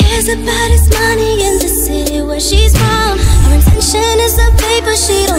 cares about his money in the city where she's from. Her intention is the paper, she